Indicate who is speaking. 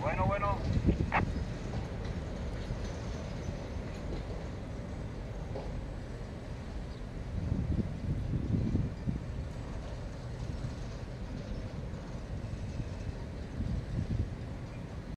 Speaker 1: Bueno, bueno.